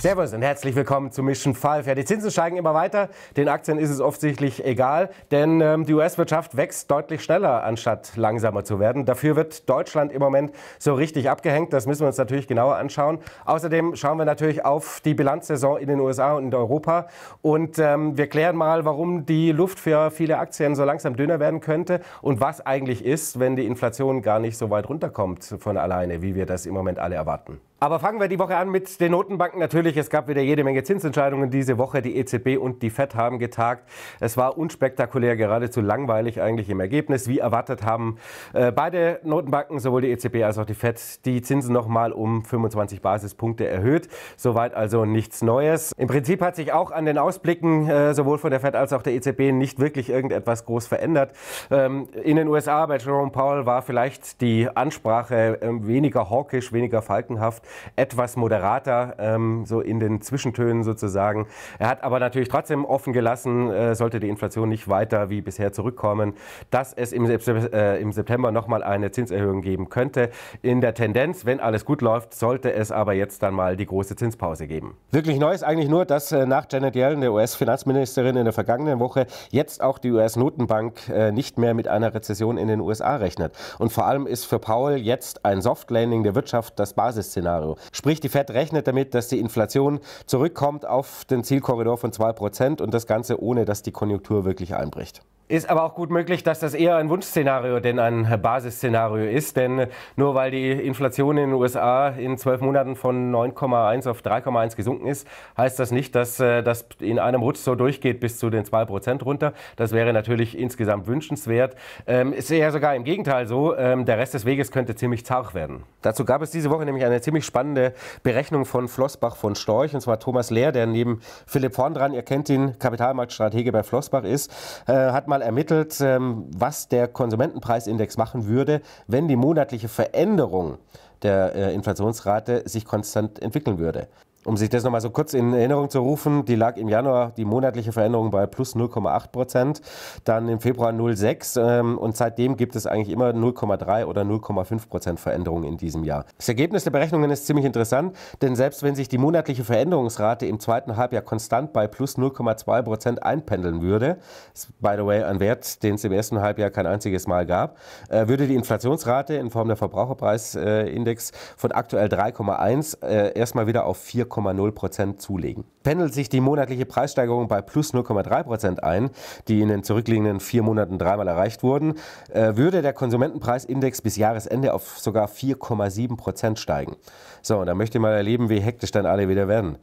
Servus und herzlich willkommen zu Mission 5. Ja, die Zinsen steigen immer weiter. Den Aktien ist es offensichtlich egal, denn ähm, die US-Wirtschaft wächst deutlich schneller, anstatt langsamer zu werden. Dafür wird Deutschland im Moment so richtig abgehängt. Das müssen wir uns natürlich genauer anschauen. Außerdem schauen wir natürlich auf die Bilanzsaison in den USA und in Europa. Und ähm, wir klären mal, warum die Luft für viele Aktien so langsam dünner werden könnte und was eigentlich ist, wenn die Inflation gar nicht so weit runterkommt von alleine, wie wir das im Moment alle erwarten. Aber fangen wir die Woche an mit den Notenbanken. Natürlich, es gab wieder jede Menge Zinsentscheidungen diese Woche. Die EZB und die FED haben getagt. Es war unspektakulär, geradezu langweilig eigentlich im Ergebnis. Wie erwartet haben äh, beide Notenbanken, sowohl die EZB als auch die FED, die Zinsen nochmal um 25 Basispunkte erhöht. Soweit also nichts Neues. Im Prinzip hat sich auch an den Ausblicken äh, sowohl von der FED als auch der EZB nicht wirklich irgendetwas groß verändert. Ähm, in den USA bei Jerome Powell war vielleicht die Ansprache äh, weniger hawkisch, weniger falkenhaft etwas moderater, ähm, so in den Zwischentönen sozusagen. Er hat aber natürlich trotzdem offen gelassen, äh, sollte die Inflation nicht weiter wie bisher zurückkommen, dass es im, äh, im September nochmal eine Zinserhöhung geben könnte. In der Tendenz, wenn alles gut läuft, sollte es aber jetzt dann mal die große Zinspause geben. Wirklich neu ist eigentlich nur, dass äh, nach Janet Yellen, der US-Finanzministerin in der vergangenen Woche, jetzt auch die US-Notenbank äh, nicht mehr mit einer Rezession in den USA rechnet. Und vor allem ist für Paul jetzt ein Soft Landing der Wirtschaft das Basisszenario. Szenario. Sprich, die Fed rechnet damit, dass die Inflation zurückkommt auf den Zielkorridor von 2% und das Ganze ohne, dass die Konjunktur wirklich einbricht. Ist aber auch gut möglich, dass das eher ein Wunschszenario denn ein Basisszenario ist. Denn nur weil die Inflation in den USA in zwölf Monaten von 9,1 auf 3,1 gesunken ist, heißt das nicht, dass äh, das in einem Rutsch so durchgeht bis zu den 2% runter. Das wäre natürlich insgesamt wünschenswert. Ähm, ist eher sogar im Gegenteil so. Ähm, der Rest des Weges könnte ziemlich zart werden. Dazu gab es diese Woche nämlich eine ziemlich spannende Berechnung von Flossbach von Storch. Und zwar Thomas Lehr, der neben Philipp Vorn dran, ihr kennt ihn, Kapitalmarktstratege bei Flossbach ist, äh, hat mal mal ermittelt, ähm, was der Konsumentenpreisindex machen würde, wenn die monatliche Veränderung der äh, Inflationsrate sich konstant entwickeln würde. Um sich das nochmal so kurz in Erinnerung zu rufen, die lag im Januar die monatliche Veränderung bei plus 0,8 Prozent, dann im Februar 0,6 ähm, und seitdem gibt es eigentlich immer 0,3 oder 0,5 Prozent Veränderung in diesem Jahr. Das Ergebnis der Berechnungen ist ziemlich interessant, denn selbst wenn sich die monatliche Veränderungsrate im zweiten Halbjahr konstant bei plus 0,2 Prozent einpendeln würde, ist by the way ein Wert, den es im ersten Halbjahr kein einziges Mal gab, äh, würde die Inflationsrate in Form der Verbraucherpreisindex von aktuell 3,1 äh, erstmal wieder auf 4 4,0 Prozent zulegen. Pendelt sich die monatliche Preissteigerung bei plus 0,3 Prozent ein, die in den zurückliegenden vier Monaten dreimal erreicht wurden, äh, würde der Konsumentenpreisindex bis Jahresende auf sogar 4,7 Prozent steigen. So, und da möchte ich mal erleben, wie hektisch dann alle wieder werden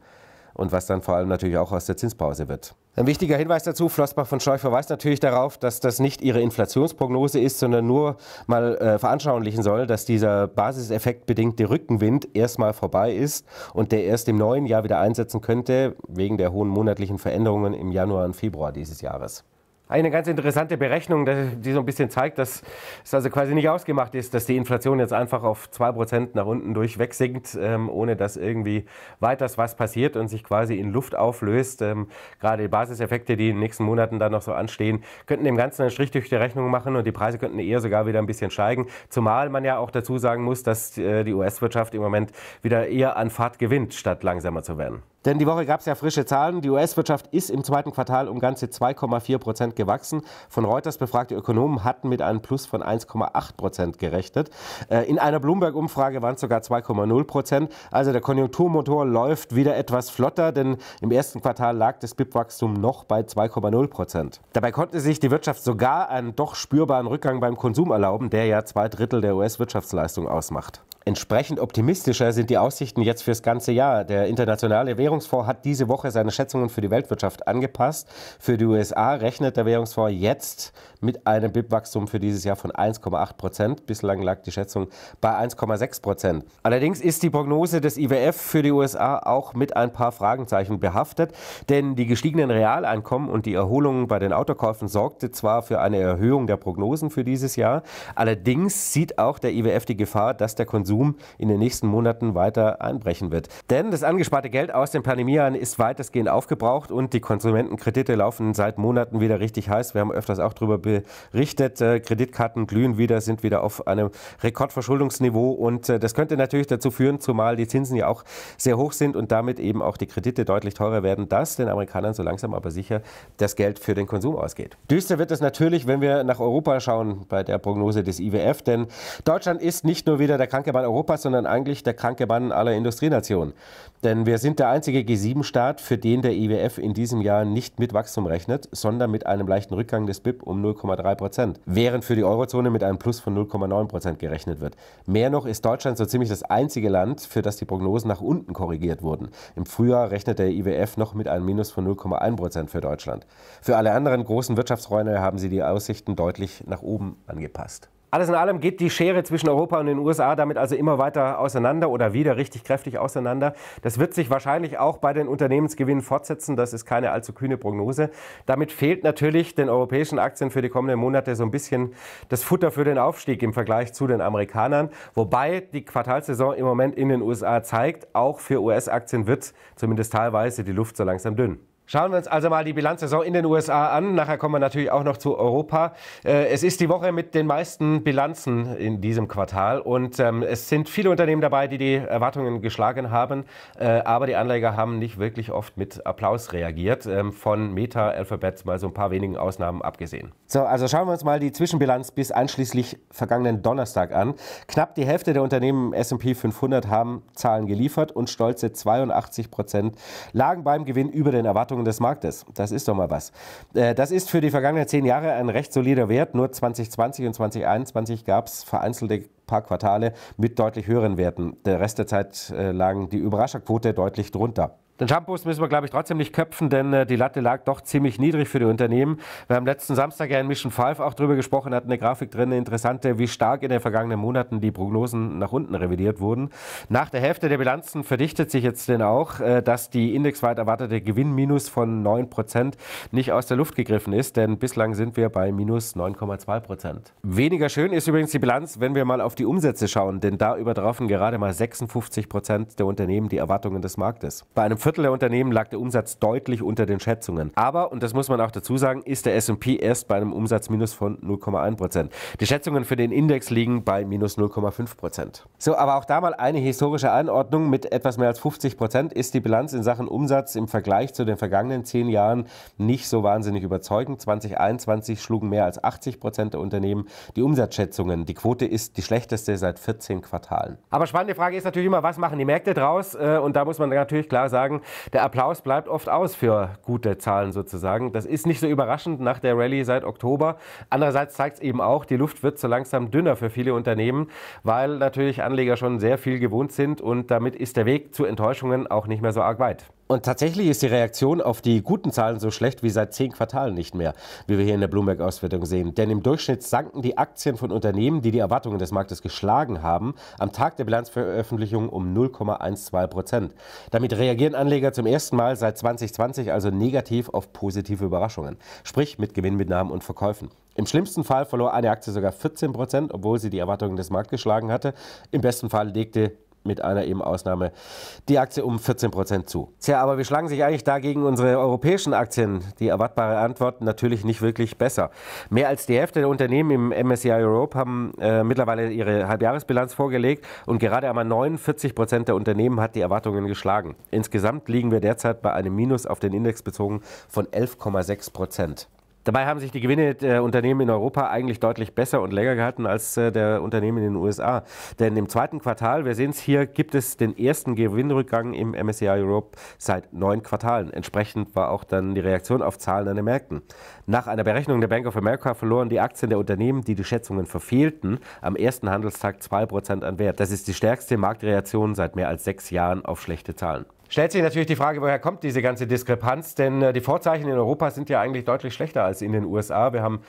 und was dann vor allem natürlich auch aus der Zinspause wird. Ein wichtiger Hinweis dazu, Flossbach von Scheuch verweist natürlich darauf, dass das nicht ihre Inflationsprognose ist, sondern nur mal äh, veranschaulichen soll, dass dieser basiseffektbedingte Rückenwind erstmal vorbei ist und der erst im neuen Jahr wieder einsetzen könnte, wegen der hohen monatlichen Veränderungen im Januar und Februar dieses Jahres. Eine ganz interessante Berechnung, die so ein bisschen zeigt, dass es also quasi nicht ausgemacht ist, dass die Inflation jetzt einfach auf 2% nach unten durchweg sinkt, ähm, ohne dass irgendwie weiters was passiert und sich quasi in Luft auflöst. Ähm, gerade die Basiseffekte, die in den nächsten Monaten dann noch so anstehen, könnten dem Ganzen einen Strich durch die Rechnung machen und die Preise könnten eher sogar wieder ein bisschen steigen. Zumal man ja auch dazu sagen muss, dass äh, die US-Wirtschaft im Moment wieder eher an Fahrt gewinnt, statt langsamer zu werden. Denn die Woche gab es ja frische Zahlen. Die US-Wirtschaft ist im zweiten Quartal um ganze 2,4 Prozent gewachsen. Von Reuters befragte Ökonomen hatten mit einem Plus von 1,8 Prozent gerechnet. Äh, in einer Bloomberg-Umfrage waren es sogar 2,0 Prozent. Also der Konjunkturmotor läuft wieder etwas flotter, denn im ersten Quartal lag das BIP-Wachstum noch bei 2,0 Prozent. Dabei konnte sich die Wirtschaft sogar einen doch spürbaren Rückgang beim Konsum erlauben, der ja zwei Drittel der US-Wirtschaftsleistung ausmacht. Entsprechend optimistischer sind die Aussichten jetzt fürs ganze Jahr. Der Internationale Währungsfonds hat diese Woche seine Schätzungen für die Weltwirtschaft angepasst. Für die USA rechnet der Währungsfonds jetzt mit einem BIP-Wachstum für dieses Jahr von 1,8 Prozent. Bislang lag die Schätzung bei 1,6 Prozent. Allerdings ist die Prognose des IWF für die USA auch mit ein paar Fragezeichen behaftet, denn die gestiegenen Realeinkommen und die Erholung bei den Autokäufen sorgte zwar für eine Erhöhung der Prognosen für dieses Jahr, allerdings sieht auch der IWF die Gefahr, dass der Konsum Konsum in den nächsten Monaten weiter einbrechen wird. Denn das angesparte Geld aus den Pandemiejahren ist weitestgehend aufgebraucht und die Konsumentenkredite laufen seit Monaten wieder richtig heiß. Wir haben öfters auch darüber berichtet. Äh, Kreditkarten glühen wieder, sind wieder auf einem Rekordverschuldungsniveau und äh, das könnte natürlich dazu führen, zumal die Zinsen ja auch sehr hoch sind und damit eben auch die Kredite deutlich teurer werden, dass den Amerikanern so langsam aber sicher das Geld für den Konsum ausgeht. Düster wird es natürlich, wenn wir nach Europa schauen bei der Prognose des IWF, denn Deutschland ist nicht nur wieder der kranke Mann Europas, sondern eigentlich der kranke Mann aller Industrienationen. Denn wir sind der einzige G7-Staat, für den der IWF in diesem Jahr nicht mit Wachstum rechnet, sondern mit einem leichten Rückgang des BIP um 0,3 Prozent, während für die Eurozone mit einem Plus von 0,9 Prozent gerechnet wird. Mehr noch ist Deutschland so ziemlich das einzige Land, für das die Prognosen nach unten korrigiert wurden. Im Frühjahr rechnet der IWF noch mit einem Minus von 0,1 Prozent für Deutschland. Für alle anderen großen Wirtschaftsräume haben sie die Aussichten deutlich nach oben angepasst. Alles in allem geht die Schere zwischen Europa und den USA damit also immer weiter auseinander oder wieder richtig kräftig auseinander. Das wird sich wahrscheinlich auch bei den Unternehmensgewinnen fortsetzen. Das ist keine allzu kühne Prognose. Damit fehlt natürlich den europäischen Aktien für die kommenden Monate so ein bisschen das Futter für den Aufstieg im Vergleich zu den Amerikanern. Wobei die Quartalsaison im Moment in den USA zeigt, auch für US-Aktien wird zumindest teilweise die Luft so langsam dünn. Schauen wir uns also mal die Bilanzsaison in den USA an. Nachher kommen wir natürlich auch noch zu Europa. Äh, es ist die Woche mit den meisten Bilanzen in diesem Quartal und ähm, es sind viele Unternehmen dabei, die die Erwartungen geschlagen haben, äh, aber die Anleger haben nicht wirklich oft mit Applaus reagiert, ähm, von Meta, Alphabet mal so ein paar wenigen Ausnahmen abgesehen. So, also schauen wir uns mal die Zwischenbilanz bis einschließlich vergangenen Donnerstag an. Knapp die Hälfte der Unternehmen S&P 500 haben Zahlen geliefert und stolze 82 Prozent lagen beim Gewinn über den Erwartungen Erwartungen des Marktes. Das ist doch mal was. Äh, das ist für die vergangenen zehn Jahre ein recht solider Wert. Nur 2020 und 2021 gab es vereinzelte paar Quartale mit deutlich höheren Werten. Der Rest der Zeit äh, lagen die Überrascherquote deutlich drunter. Den Shampoos müssen wir, glaube ich, trotzdem nicht köpfen, denn äh, die Latte lag doch ziemlich niedrig für die Unternehmen. Wir haben letzten Samstag ja in Mission 5 auch drüber gesprochen, hatten eine Grafik drin, eine interessante, wie stark in den vergangenen Monaten die Prognosen nach unten revidiert wurden. Nach der Hälfte der Bilanzen verdichtet sich jetzt denn auch, äh, dass die indexweit erwartete Gewinnminus von 9 Prozent nicht aus der Luft gegriffen ist, denn bislang sind wir bei minus 9,2 Prozent. Weniger schön ist übrigens die Bilanz, wenn wir mal auf die Umsätze schauen, denn da übertreffen gerade mal 56 Prozent der Unternehmen die Erwartungen des Marktes. Bei einem Viertel der Unternehmen lag der Umsatz deutlich unter den Schätzungen. Aber, und das muss man auch dazu sagen, ist der S&P erst bei einem Umsatzminus von 0,1 Prozent. Die Schätzungen für den Index liegen bei minus 0,5 Prozent. So, aber auch da mal eine historische Einordnung. Mit etwas mehr als 50 Prozent ist die Bilanz in Sachen Umsatz im Vergleich zu den vergangenen zehn Jahren nicht so wahnsinnig überzeugend. 2021 schlugen mehr als 80 Prozent der Unternehmen die Umsatzschätzungen. Die Quote ist die schlechteste seit 14 Quartalen. Aber spannende Frage ist natürlich immer, was machen die Märkte draus? Äh, und da muss man natürlich klar sagen, der Applaus bleibt oft aus für gute Zahlen sozusagen. Das ist nicht so überraschend nach der Rallye seit Oktober. Andererseits zeigt es eben auch, die Luft wird so langsam dünner für viele Unternehmen, weil natürlich Anleger schon sehr viel gewohnt sind und damit ist der Weg zu Enttäuschungen auch nicht mehr so arg weit. Und tatsächlich ist die Reaktion auf die guten Zahlen so schlecht wie seit zehn Quartalen nicht mehr, wie wir hier in der Bloomberg-Auswertung sehen. Denn im Durchschnitt sanken die Aktien von Unternehmen, die die Erwartungen des Marktes geschlagen haben, am Tag der Bilanzveröffentlichung um 0,12 Prozent. Damit reagieren Anleger zum ersten Mal seit 2020 also negativ auf positive Überraschungen, sprich mit Gewinnmitnahmen und Verkäufen. Im schlimmsten Fall verlor eine Aktie sogar 14 Prozent, obwohl sie die Erwartungen des Marktes geschlagen hatte. Im besten Fall legte mit einer eben Ausnahme die Aktie um 14 Prozent zu. Tja, aber wie schlagen sich eigentlich dagegen unsere europäischen Aktien? Die erwartbare Antwort natürlich nicht wirklich besser. Mehr als die Hälfte der Unternehmen im MSCI Europe haben äh, mittlerweile ihre Halbjahresbilanz vorgelegt und gerade einmal 49 Prozent der Unternehmen hat die Erwartungen geschlagen. Insgesamt liegen wir derzeit bei einem Minus auf den Index bezogen von 11,6 Prozent. Dabei haben sich die Gewinne der Unternehmen in Europa eigentlich deutlich besser und länger gehalten als äh, der Unternehmen in den USA. Denn im zweiten Quartal, wir sehen es hier, gibt es den ersten Gewinnrückgang im MSCI Europe seit neun Quartalen. Entsprechend war auch dann die Reaktion auf Zahlen an den Märkten. Nach einer Berechnung der Bank of America verloren die Aktien der Unternehmen, die die Schätzungen verfehlten, am ersten Handelstag 2% an Wert. Das ist die stärkste Marktreaktion seit mehr als sechs Jahren auf schlechte Zahlen. Stellt sich natürlich die Frage, woher kommt diese ganze Diskrepanz? Denn äh, die Vorzeichen in Europa sind ja eigentlich deutlich schlechter als in den USA. Wir haben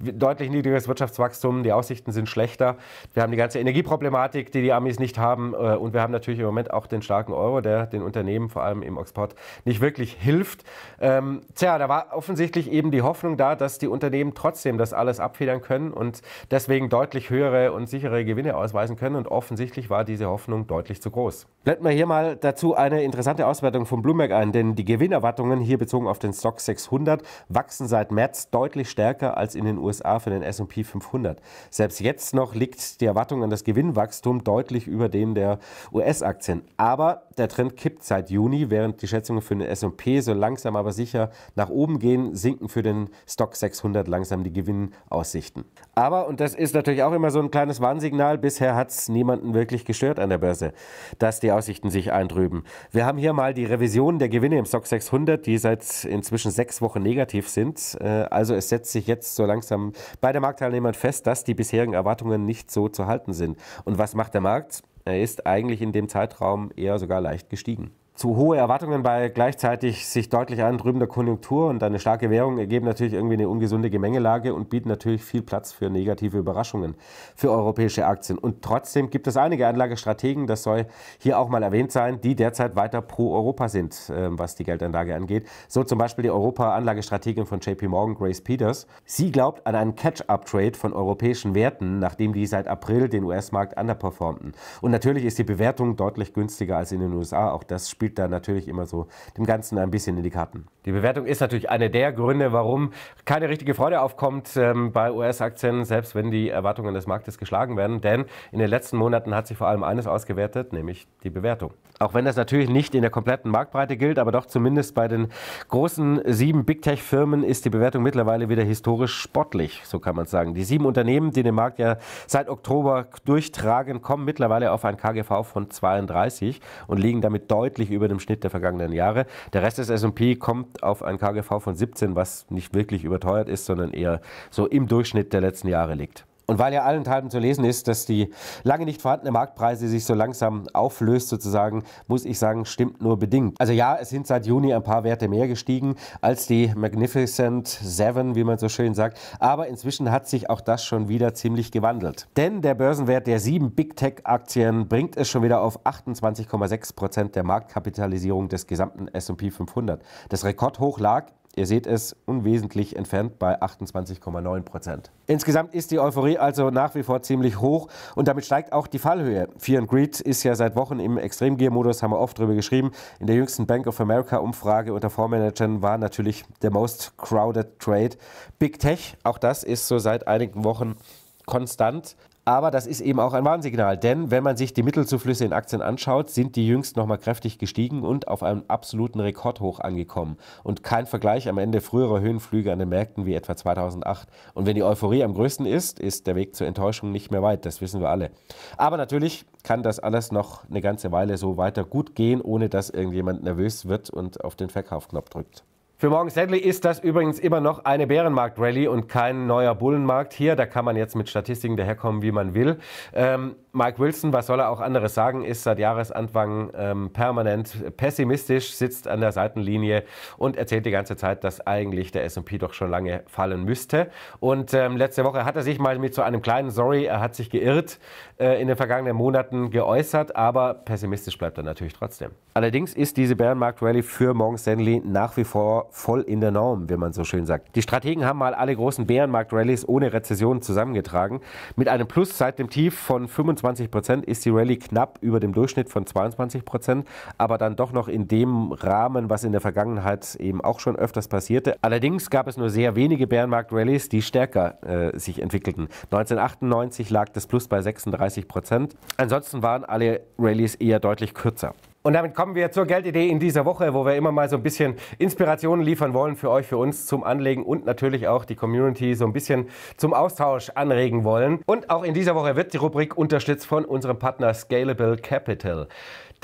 deutlich niedrigeres Wirtschaftswachstum, die Aussichten sind schlechter. Wir haben die ganze Energieproblematik, die die Amis nicht haben. Äh, und wir haben natürlich im Moment auch den starken Euro, der den Unternehmen vor allem im Export nicht wirklich hilft. Ähm, tja, da war offensichtlich eben die Hoffnung da, dass die Unternehmen trotzdem das alles abfedern können und deswegen deutlich höhere und sichere Gewinne ausweisen können. Und offensichtlich war diese Hoffnung deutlich zu groß. Blenden wir hier mal dazu eine interessante Auswertung von Bloomberg ein, denn die Gewinnerwartungen hier bezogen auf den Stock 600 wachsen seit März deutlich stärker als in den USA für den S&P 500. Selbst jetzt noch liegt die Erwartung an das Gewinnwachstum deutlich über dem der US-Aktien. Aber der Trend kippt seit Juni, während die Schätzungen für den S&P so langsam aber sicher nach oben gehen, sinken für den Stock 600 langsam die Gewinnaussichten. Aber, und das ist natürlich auch immer so ein kleines Warnsignal, bisher hat es niemanden wirklich gestört an der Börse, dass die Aussichten sich eintrüben. Wir haben hier mal die Revision der Gewinne im Stock 600, die seit inzwischen sechs Wochen negativ sind. Äh, also es setzt sich jetzt so langsam langsam bei den Marktteilnehmern fest, dass die bisherigen Erwartungen nicht so zu halten sind. Und was macht der Markt? Er ist eigentlich in dem Zeitraum eher sogar leicht gestiegen zu hohe Erwartungen bei gleichzeitig sich deutlich antrübender Konjunktur und eine starke Währung ergeben natürlich irgendwie eine ungesunde Gemengelage und bieten natürlich viel Platz für negative Überraschungen für europäische Aktien. Und trotzdem gibt es einige Anlagestrategen, das soll hier auch mal erwähnt sein, die derzeit weiter pro Europa sind, ähm, was die Geldanlage angeht. So zum Beispiel die Europa-Anlagestrategin von JP Morgan, Grace Peters. Sie glaubt an einen Catch-up-Trade von europäischen Werten, nachdem die seit April den US-Markt underperformten. Und natürlich ist die Bewertung deutlich günstiger als in den USA. Auch das spielt spielt da natürlich immer so dem Ganzen ein bisschen in die Karten. Die Bewertung ist natürlich eine der Gründe, warum keine richtige Freude aufkommt ähm, bei US-Aktien, selbst wenn die Erwartungen des Marktes geschlagen werden. Denn in den letzten Monaten hat sich vor allem eines ausgewertet, nämlich die Bewertung. Auch wenn das natürlich nicht in der kompletten Marktbreite gilt, aber doch zumindest bei den großen sieben Big Tech-Firmen ist die Bewertung mittlerweile wieder historisch sportlich, so kann man sagen. Die sieben Unternehmen, die den Markt ja seit Oktober durchtragen, kommen mittlerweile auf ein KGV von 32 und liegen damit deutlich über dem Schnitt der vergangenen Jahre. Der Rest des S&P auf ein KGV von 17, was nicht wirklich überteuert ist, sondern eher so im Durchschnitt der letzten Jahre liegt. Und weil ja allenthalben zu lesen ist, dass die lange nicht vorhandene Marktpreise sich so langsam auflöst sozusagen, muss ich sagen, stimmt nur bedingt. Also ja, es sind seit Juni ein paar Werte mehr gestiegen als die Magnificent Seven, wie man so schön sagt. Aber inzwischen hat sich auch das schon wieder ziemlich gewandelt. Denn der Börsenwert der sieben Big Tech Aktien bringt es schon wieder auf 28,6 Prozent der Marktkapitalisierung des gesamten S&P 500. Das Rekordhoch lag Ihr seht es unwesentlich entfernt bei 28,9 Prozent. Insgesamt ist die Euphorie also nach wie vor ziemlich hoch und damit steigt auch die Fallhöhe. Fear and Greed ist ja seit Wochen im Extremgear-Modus, haben wir oft darüber geschrieben. In der jüngsten Bank of America-Umfrage unter Fondsmanagern war natürlich der most crowded trade. Big Tech, auch das ist so seit einigen Wochen konstant. Aber das ist eben auch ein Warnsignal, denn wenn man sich die Mittelzuflüsse in Aktien anschaut, sind die jüngst nochmal kräftig gestiegen und auf einem absoluten Rekordhoch angekommen. Und kein Vergleich am Ende früherer Höhenflüge an den Märkten wie etwa 2008. Und wenn die Euphorie am größten ist, ist der Weg zur Enttäuschung nicht mehr weit, das wissen wir alle. Aber natürlich kann das alles noch eine ganze Weile so weiter gut gehen, ohne dass irgendjemand nervös wird und auf den Verkaufknopf drückt. Für Morgan Stanley ist das übrigens immer noch eine Bärenmarkt-Rallye und kein neuer Bullenmarkt hier. Da kann man jetzt mit Statistiken daherkommen, wie man will. Ähm, Mike Wilson, was soll er auch anderes sagen, ist seit Jahresanfang ähm, permanent pessimistisch, sitzt an der Seitenlinie und erzählt die ganze Zeit, dass eigentlich der S&P doch schon lange fallen müsste. Und ähm, letzte Woche hat er sich mal mit so einem kleinen Sorry, er hat sich geirrt, äh, in den vergangenen Monaten geäußert, aber pessimistisch bleibt er natürlich trotzdem. Allerdings ist diese Bärenmarkt-Rallye für Morgan Stanley nach wie vor voll in der Norm, wie man so schön sagt. Die Strategen haben mal alle großen Bärenmarkt-Rallies ohne Rezession zusammengetragen. Mit einem Plus seit dem Tief von 25 Prozent ist die Rallye knapp über dem Durchschnitt von 22 Prozent, aber dann doch noch in dem Rahmen, was in der Vergangenheit eben auch schon öfters passierte. Allerdings gab es nur sehr wenige Bärenmarkt-Rallies, die stärker äh, sich entwickelten. 1998 lag das Plus bei 36 Prozent. Ansonsten waren alle Rallies eher deutlich kürzer. Und damit kommen wir zur Geldidee in dieser Woche, wo wir immer mal so ein bisschen Inspirationen liefern wollen für euch, für uns zum Anlegen und natürlich auch die Community so ein bisschen zum Austausch anregen wollen. Und auch in dieser Woche wird die Rubrik unterstützt von unserem Partner Scalable Capital.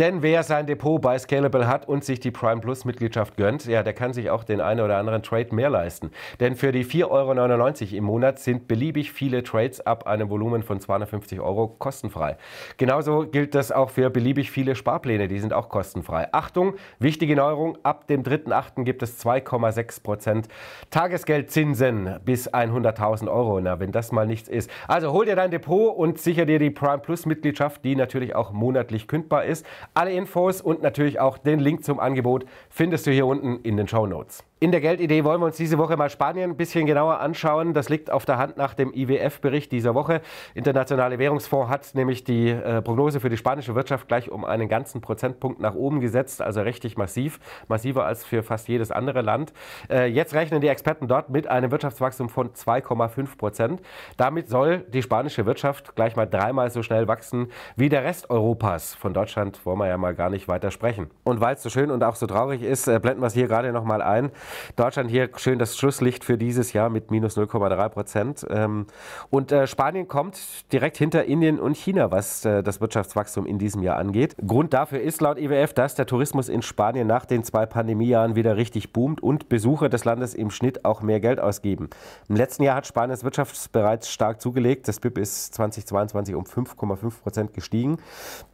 Denn wer sein Depot bei Scalable hat und sich die Prime Plus Mitgliedschaft gönnt, ja, der kann sich auch den einen oder anderen Trade mehr leisten. Denn für die 4,99 Euro im Monat sind beliebig viele Trades ab einem Volumen von 250 Euro kostenfrei. Genauso gilt das auch für beliebig viele Sparpläne. Die sind auch kostenfrei. Achtung, wichtige Neuerung, ab dem 3.8. gibt es 2,6 Prozent Tagesgeldzinsen bis 100.000 Euro. Na, wenn das mal nichts ist. Also hol dir dein Depot und sicher dir die Prime Plus Mitgliedschaft, die natürlich auch monatlich kündbar ist. Alle Infos und natürlich auch den Link zum Angebot findest du hier unten in den Show Notes. In der Geldidee wollen wir uns diese Woche mal Spanien ein bisschen genauer anschauen. Das liegt auf der Hand nach dem IWF-Bericht dieser Woche. Internationale Währungsfonds hat nämlich die äh, Prognose für die spanische Wirtschaft gleich um einen ganzen Prozentpunkt nach oben gesetzt, also richtig massiv, massiver als für fast jedes andere Land. Äh, jetzt rechnen die Experten dort mit einem Wirtschaftswachstum von 2,5 Prozent. Damit soll die spanische Wirtschaft gleich mal dreimal so schnell wachsen wie der Rest Europas. Von Deutschland wollen wir ja mal gar nicht weiter sprechen. Und weil es so schön und auch so traurig ist, äh, blenden wir es hier gerade noch mal ein. Deutschland hier schön das Schlusslicht für dieses Jahr mit minus 0,3 Prozent. Ähm, und äh, Spanien kommt direkt hinter Indien und China, was äh, das Wirtschaftswachstum in diesem Jahr angeht. Grund dafür ist laut IWF, dass der Tourismus in Spanien nach den zwei Pandemiejahren wieder richtig boomt und Besucher des Landes im Schnitt auch mehr Geld ausgeben. Im letzten Jahr hat Spaniens Wirtschaft bereits stark zugelegt. Das BIP ist 2022 um 5,5 Prozent gestiegen.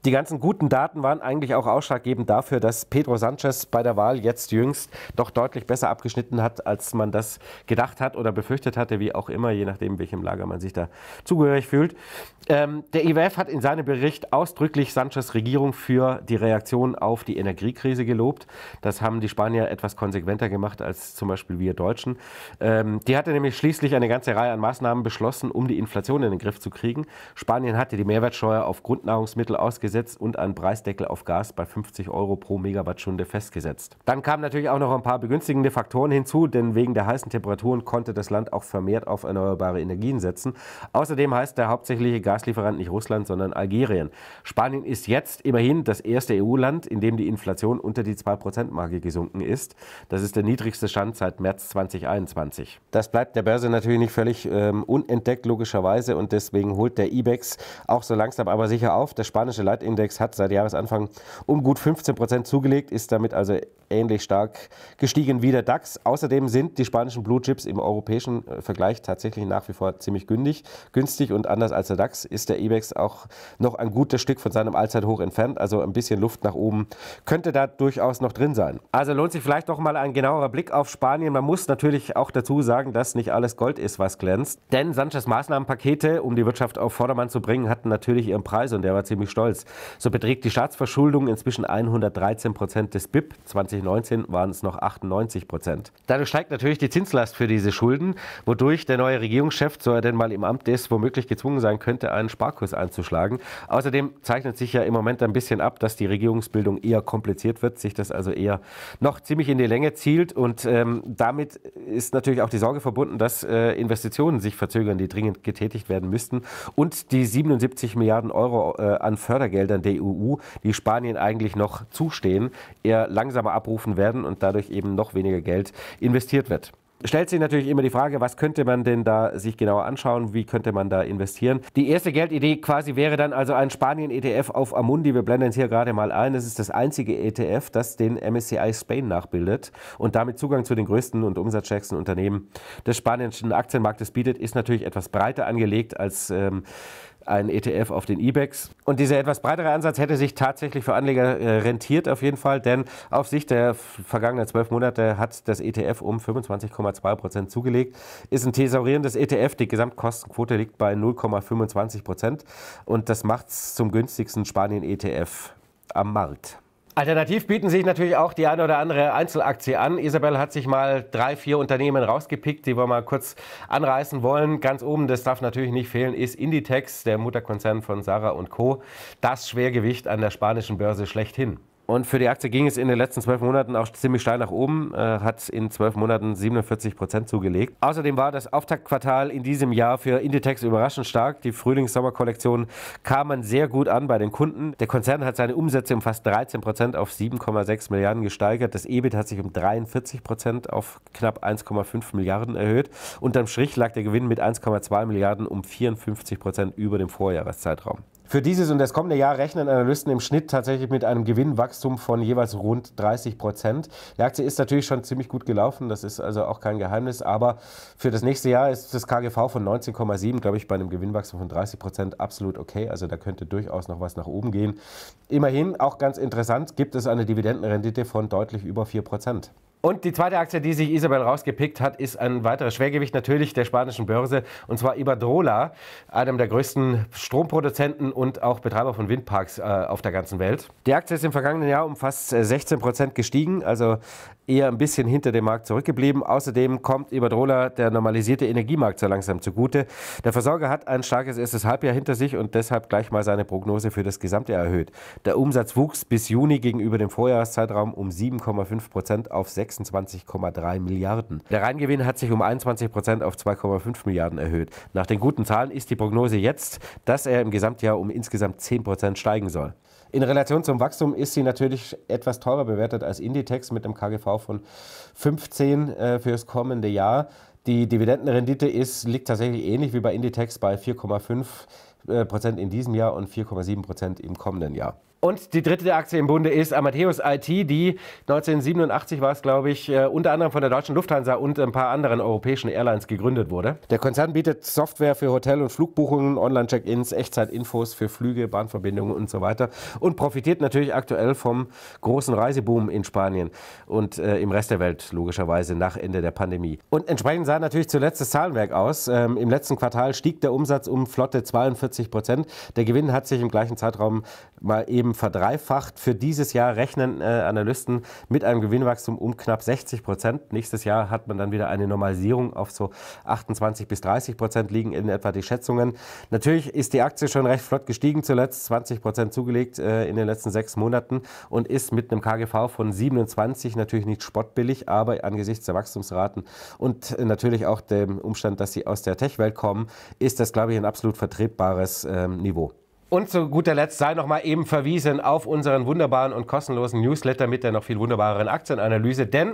Die ganzen guten Daten waren eigentlich auch ausschlaggebend dafür, dass Pedro Sanchez bei der Wahl jetzt jüngst doch deutlich besser abgeschnitten hat, als man das gedacht hat oder befürchtet hatte, wie auch immer, je nachdem, welchem Lager man sich da zugehörig fühlt. Ähm, der IWF hat in seinem Bericht ausdrücklich Sanchez Regierung für die Reaktion auf die Energiekrise gelobt. Das haben die Spanier etwas konsequenter gemacht als zum Beispiel wir Deutschen. Ähm, die hatte nämlich schließlich eine ganze Reihe an Maßnahmen beschlossen, um die Inflation in den Griff zu kriegen. Spanien hatte die Mehrwertsteuer auf Grundnahrungsmittel ausgesetzt und einen Preisdeckel auf Gas bei 50 Euro pro Megawattstunde festgesetzt. Dann kamen natürlich auch noch ein paar begünstigende Faktoren hinzu, denn wegen der heißen Temperaturen konnte das Land auch vermehrt auf erneuerbare Energien setzen. Außerdem heißt der hauptsächliche Gaslieferant nicht Russland, sondern Algerien. Spanien ist jetzt immerhin das erste EU-Land, in dem die Inflation unter die 2%-Marke gesunken ist. Das ist der niedrigste Stand seit März 2021. Das bleibt der Börse natürlich nicht völlig ähm, unentdeckt, logischerweise, und deswegen holt der IBEX auch so langsam aber sicher auf. Der spanische Leitindex hat seit Jahresanfang um gut 15 Prozent zugelegt, ist damit also ähnlich stark gestiegen wie der DAX. Außerdem sind die spanischen Blue Chips im europäischen äh, Vergleich tatsächlich nach wie vor ziemlich günstig. günstig und anders als der DAX ist der IBEX auch noch ein gutes Stück von seinem Allzeithoch entfernt. Also ein bisschen Luft nach oben könnte da durchaus noch drin sein. Also lohnt sich vielleicht doch mal ein genauerer Blick auf Spanien. Man muss natürlich auch dazu sagen, dass nicht alles Gold ist, was glänzt. Denn Sanchez Maßnahmenpakete, um die Wirtschaft auf Vordermann zu bringen, hatten natürlich ihren Preis und der war ziemlich stolz. So beträgt die Staatsverschuldung inzwischen 113 Prozent des BIP. 2019 waren es noch 98 Prozent. Dadurch steigt natürlich die Zinslast für diese Schulden, wodurch der neue Regierungschef, so er denn mal im Amt ist, womöglich gezwungen sein könnte, einen Sparkurs einzuschlagen. Außerdem zeichnet sich ja im Moment ein bisschen ab, dass die Regierungsbildung eher kompliziert wird, sich das also eher noch ziemlich in die Länge zielt und ähm, damit ist natürlich auch die Sorge verbunden, dass äh, Investitionen sich verzögern, die dringend getätigt werden müssten und die 77 Milliarden Euro äh, an Fördergeldern der EU, die Spanien eigentlich noch zustehen, eher langsamer abrufen werden und dadurch eben noch weniger Geld investiert wird stellt sich natürlich immer die Frage, was könnte man denn da sich genauer anschauen, wie könnte man da investieren. Die erste Geldidee quasi wäre dann also ein Spanien-ETF auf Amundi. Wir blenden es hier gerade mal ein. Das ist das einzige ETF, das den MSCI Spain nachbildet und damit Zugang zu den größten und umsatzstärksten Unternehmen des spanischen Aktienmarktes bietet, ist natürlich etwas breiter angelegt als ähm, ein ETF auf den IBEX. Und dieser etwas breitere Ansatz hätte sich tatsächlich für Anleger äh, rentiert auf jeden Fall, denn auf Sicht der vergangenen zwölf Monate hat das ETF um 25,2 Prozent zugelegt. Ist ein thesaurierendes ETF, die Gesamtkostenquote liegt bei 0,25 Prozent und das macht es zum günstigsten Spanien-ETF am Markt. Alternativ bieten sich natürlich auch die eine oder andere Einzelaktie an. Isabel hat sich mal drei, vier Unternehmen rausgepickt, die wir mal kurz anreißen wollen. Ganz oben, das darf natürlich nicht fehlen, ist Inditex, der Mutterkonzern von Sarah und Co. Das Schwergewicht an der spanischen Börse schlechthin. Und für die Aktie ging es in den letzten zwölf Monaten auch ziemlich steil nach oben, äh, hat in zwölf Monaten 47 Prozent zugelegt. Außerdem war das Auftaktquartal in diesem Jahr für Inditex überraschend stark. Die Frühlings-Sommer-Kollektion kamen sehr gut an bei den Kunden. Der Konzern hat seine Umsätze um fast 13 Prozent auf 7,6 Milliarden gesteigert. Das EBIT hat sich um 43 Prozent auf knapp 1,5 Milliarden erhöht. Unterm Strich lag der Gewinn mit 1,2 Milliarden um 54 Prozent über dem Vorjahreszeitraum. Für dieses und das kommende Jahr rechnen Analysten im Schnitt tatsächlich mit einem Gewinnwachstum von jeweils rund 30 Prozent. Die Aktie ist natürlich schon ziemlich gut gelaufen, das ist also auch kein Geheimnis, aber für das nächste Jahr ist das KGV von 19,7, glaube ich, bei einem Gewinnwachstum von 30 Prozent absolut okay. Also da könnte durchaus noch was nach oben gehen. Immerhin, auch ganz interessant, gibt es eine Dividendenrendite von deutlich über 4 Prozent. Und die zweite Aktie, die sich Isabel rausgepickt hat, ist ein weiteres Schwergewicht natürlich der spanischen Börse, und zwar Iberdrola, einem der größten Stromproduzenten und auch Betreiber von Windparks äh, auf der ganzen Welt. Die Aktie ist im vergangenen Jahr um fast 16 äh, Prozent gestiegen, also eher ein bisschen hinter dem Markt zurückgeblieben. Außerdem kommt Iberdrola der normalisierte Energiemarkt so langsam zugute. Der Versorger hat ein starkes erstes Halbjahr hinter sich und deshalb gleich mal seine Prognose für das gesamte Jahr erhöht. Der Umsatz wuchs bis Juni gegenüber dem Vorjahreszeitraum um 7,5 Prozent auf 26,3 Milliarden. Der Reingewinn hat sich um 21 Prozent auf 2,5 Milliarden erhöht. Nach den guten Zahlen ist die Prognose jetzt, dass er im Gesamtjahr um insgesamt 10 Prozent steigen soll. In Relation zum Wachstum ist sie natürlich etwas teurer bewertet als Inditex mit einem KGV von 15 äh, fürs kommende Jahr. Die Dividendenrendite ist, liegt tatsächlich ähnlich wie bei Inditex bei 4,5 äh, Prozent in diesem Jahr und 4,7 Prozent im kommenden Jahr. Und die dritte Aktie im Bunde ist Amadeus IT, die 1987 war es, glaube ich, äh, unter anderem von der deutschen Lufthansa und ein paar anderen europäischen Airlines gegründet wurde. Der Konzern bietet Software für Hotel- und Flugbuchungen, Online-Check-ins, Echtzeit-Infos für Flüge, Bahnverbindungen und so weiter und profitiert natürlich aktuell vom großen Reiseboom in Spanien und äh, im Rest der Welt logischerweise nach Ende der Pandemie. Und entsprechend sah natürlich zuletzt das Zahlenwerk aus. Ähm, Im letzten Quartal stieg der Umsatz um flotte 42 Prozent. Der Gewinn hat sich im gleichen Zeitraum mal eben verdreifacht. Für dieses Jahr rechnen äh, Analysten mit einem Gewinnwachstum um knapp 60 Prozent. Nächstes Jahr hat man dann wieder eine Normalisierung auf so 28 bis 30 Prozent liegen in etwa die Schätzungen. Natürlich ist die Aktie schon recht flott gestiegen, zuletzt 20 Prozent zugelegt äh, in den letzten sechs Monaten und ist mit einem KGV von 27 natürlich nicht spottbillig, aber angesichts der Wachstumsraten und natürlich auch dem Umstand, dass sie aus der Tech-Welt kommen, ist das, glaube ich, ein absolut vertretbares ähm, Niveau. Und zu guter Letzt sei noch mal eben verwiesen auf unseren wunderbaren und kostenlosen Newsletter mit der noch viel wunderbareren Aktienanalyse, denn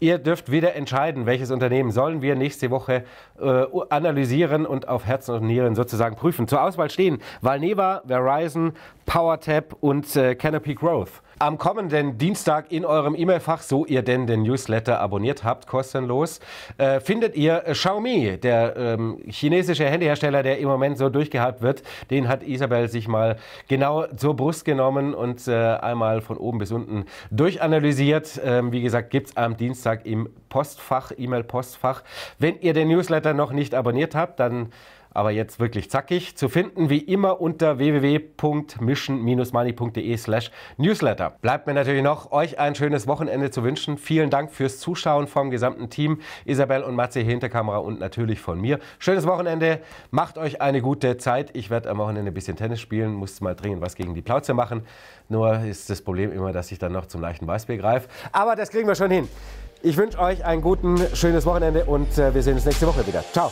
ihr dürft wieder entscheiden, welches Unternehmen sollen wir nächste Woche äh, analysieren und auf Herzen und Nieren sozusagen prüfen. Zur Auswahl stehen Valneva, Verizon, PowerTap und äh, Canopy Growth am kommenden Dienstag in eurem E-Mail-Fach, so ihr denn den Newsletter abonniert habt, kostenlos, äh, findet ihr Xiaomi, der ähm, chinesische Handyhersteller, der im Moment so durchgehypt wird. Den hat Isabel sich mal genau zur Brust genommen und äh, einmal von oben bis unten durchanalysiert. Ähm, wie gesagt, gibt es am Dienstag im Postfach, E-Mail-Postfach. Wenn ihr den Newsletter noch nicht abonniert habt, dann aber jetzt wirklich zackig. Zu finden wie immer unter www.mission-money.de slash newsletter. Bleibt mir natürlich noch, euch ein schönes Wochenende zu wünschen. Vielen Dank fürs Zuschauen vom gesamten Team. Isabel und Matze hinter Kamera und natürlich von mir. Schönes Wochenende. Macht euch eine gute Zeit. Ich werde am Wochenende ein bisschen Tennis spielen. Muss mal dringend was gegen die Plauze machen. Nur ist das Problem immer, dass ich dann noch zum leichten Weißbier greife. Aber das kriegen wir schon hin. Ich wünsche euch ein gutes, schönes Wochenende und äh, wir sehen uns nächste Woche wieder. Ciao.